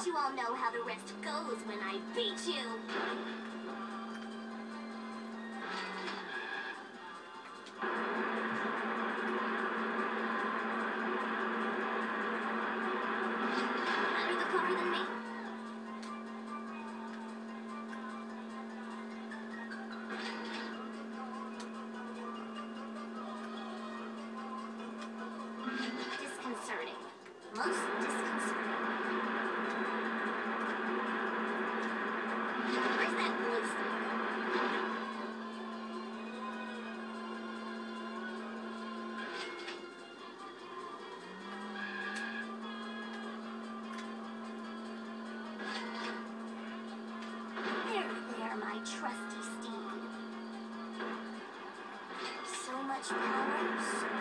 bet you all know how the rest goes when I beat you. Disconcerting. Most disconcerting. So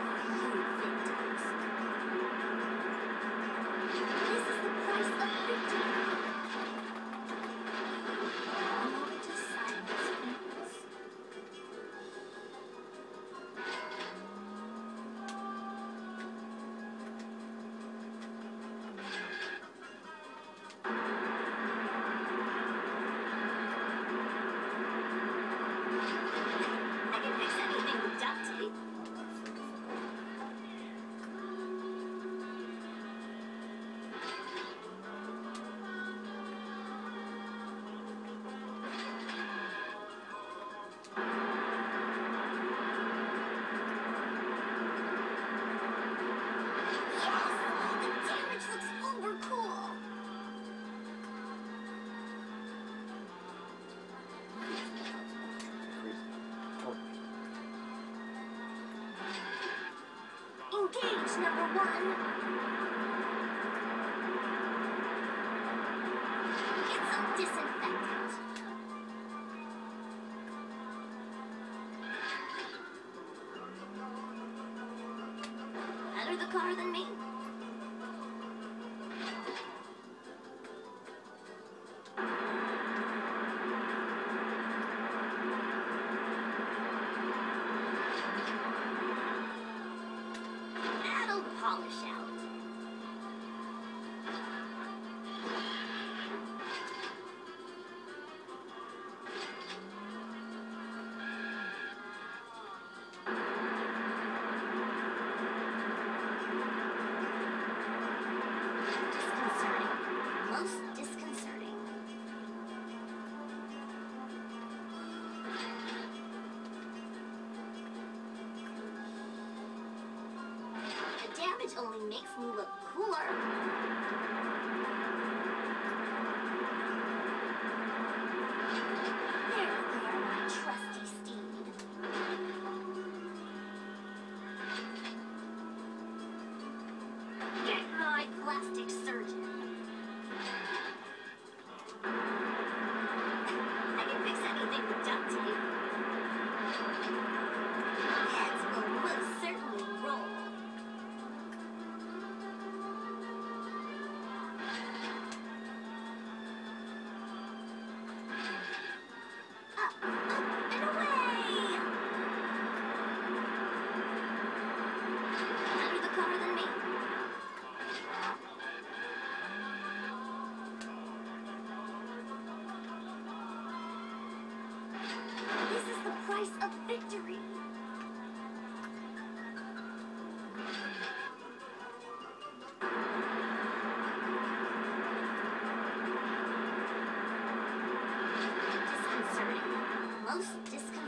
number one. Get some disinfectant. Better the car than me. Only makes me look cooler. victory! Disconcerting. Most disconcerting.